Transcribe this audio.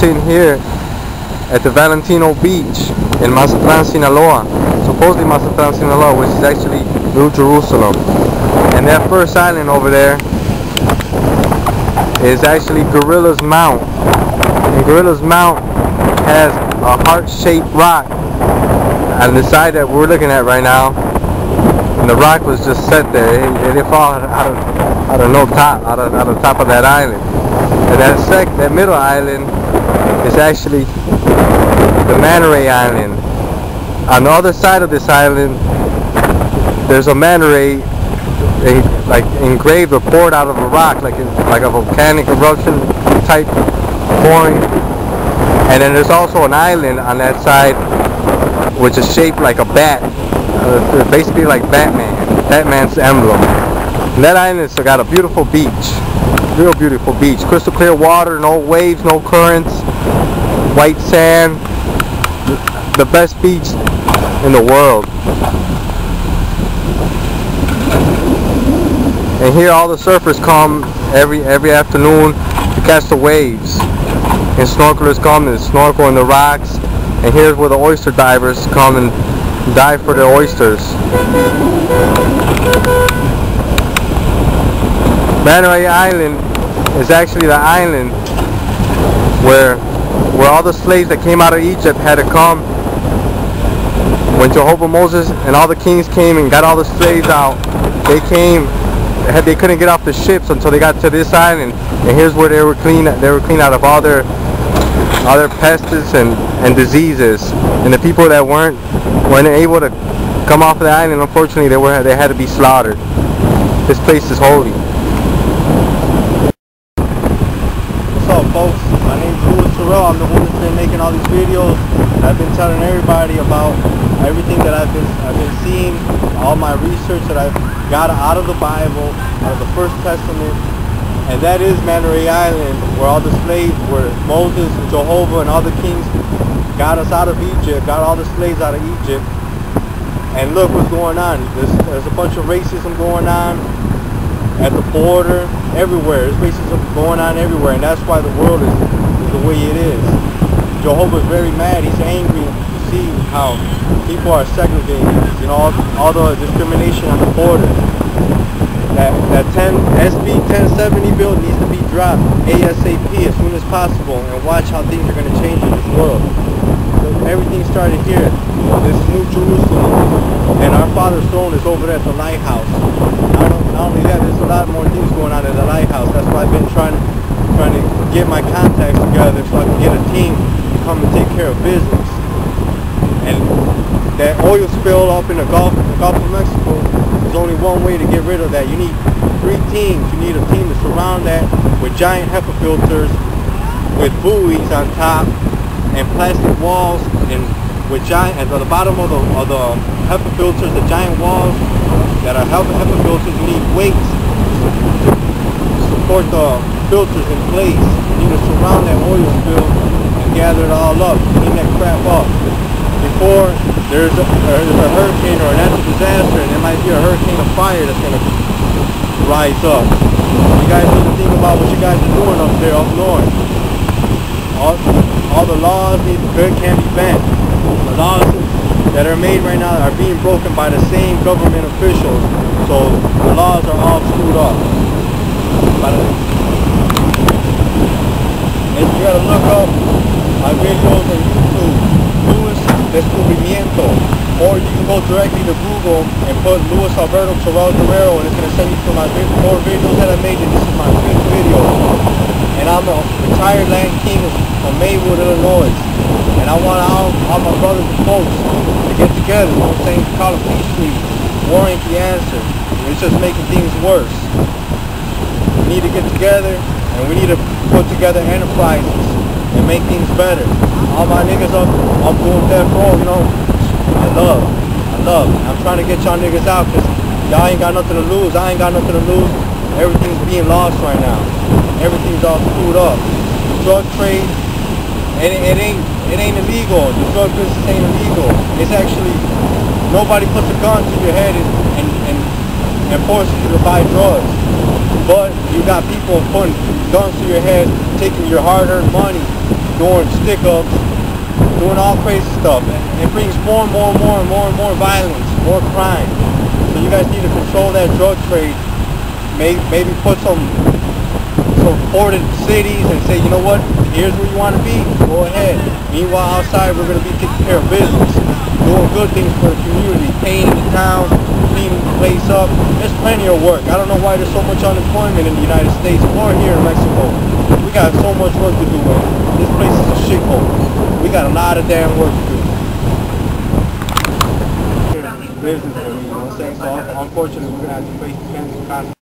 sitting here at the Valentino Beach in Mazatlan, Sinaloa. Supposedly Mazatlan, Sinaloa, which is actually New Jerusalem. And that first island over there is actually Gorillas Mount. And Gorillas Mount has a heart-shaped rock on the side that we're looking at right now. And the rock was just set there. It, it, it out of, out of no top, out of, out of top of that island. And that sec, that middle island is actually the Manta Ray Island. On the other side of this island, there's a Manta Ray like engraved or poured out of a rock, like a, like a volcanic eruption type pouring. And then there's also an island on that side, which is shaped like a bat, uh, basically like Batman, Batman's emblem. And that island has got a beautiful beach, real beautiful beach, crystal clear water, no waves, no currents, white sand, the best beach in the world. And here all the surfers come every every afternoon to catch the waves. And snorkelers come and snorkel in the rocks. And here's where the oyster divers come and dive for their oysters. Manta Ray Island is actually the island where where all the slaves that came out of Egypt had to come when Jehovah Moses and all the kings came and got all the slaves out, they came, they couldn't get off the ships until they got to this island, and here's where they were clean, they were clean out of all their, all their pests and, and diseases. And the people that weren't, weren't able to come off the island, unfortunately, they were, they had to be slaughtered. This place is holy. What's up, folks? My Terrell. I'm the one that's been making all these videos. I've been telling everybody about everything that I've been I've been seeing, all my research that I've got out of the Bible, out of the First Testament, and that is Manta Island, where all the slaves, where Moses and Jehovah and all the kings got us out of Egypt, got all the slaves out of Egypt. And look what's going on. There's, there's a bunch of racism going on at the border, everywhere. There's racism going on everywhere, and that's why the world is the way it is. Jehovah's very mad. He's angry to see how people are segregated, you know, all, all the discrimination on the border. That, that 10, SB 1070 bill needs to be dropped ASAP as soon as possible and watch how things are going to change in this world. So everything started here, this New Jerusalem, and our Father's throne is over at the lighthouse. Not, not only that, there's a lot more things going on at the lighthouse. That's why I've been trying, trying to get my contacts together so I can get a team to come and take care of business and that oil spill up in the Gulf, the Gulf of Mexico, there's only one way to get rid of that. You need three teams. You need a team to surround that with giant HEPA filters, with buoys on top, and plastic walls, and with giant at the bottom of the of the HEPA filters, the giant walls that are HEPA, HEPA filters. You need weights the filters in place. You need to surround that oil spill and gather it all up, clean that crap up before there's a, there's a hurricane or a natural disaster and there might be a hurricane of fire that's going to rise up. You guys need to think about what you guys are doing up there up north. All, all the laws need, can be bent. The laws that are made right now are being broken by the same government officials. So the laws are all screwed up. But, and you gotta look up my videos on YouTube Luis descubrimiento. Or you can go directly to Google and put Luis Alberto Terrell Guerrero and it's to send you to my four videos that I made and this is my fifth video. And I'm a retired Latin King of Maywood, Illinois. And I want all, all my brothers and folks to get together. You know what I'm saying? Call a peace treaty. War ain't the answer. It's just making things worse. We need to get together and we need to put together enterprises and make things better. All my niggas up, I'm doing death row, you know. I love, I love. I'm trying to get y'all niggas out because y'all ain't got nothing to lose. I ain't got nothing to lose. Everything's being lost right now. Everything's all screwed up. The drug trade, it, it ain't it ain't illegal. The drug business ain't illegal. It's actually nobody puts a gun to your head and, and, and, and forces you to buy drugs. But you got people putting guns to your head, taking your hard-earned money, doing stick-ups, doing all crazy stuff. It brings more and more and more and more and more violence, more crime. So you guys need to control that drug trade. Maybe, maybe put some supported cities and say, you know what, here's where you want to be, go ahead. Meanwhile, outside, we're going to be taking care of business, doing good things for the community, painting the town, cleaning the place up. There's plenty of work. I don't know why there's so much unemployment in the United States or here in Mexico. We got so much work to do. Man. This place is a shithole. We got a lot of damn work to do. Business, for me, you know what I'm saying? So unfortunately, we're going to have to face the.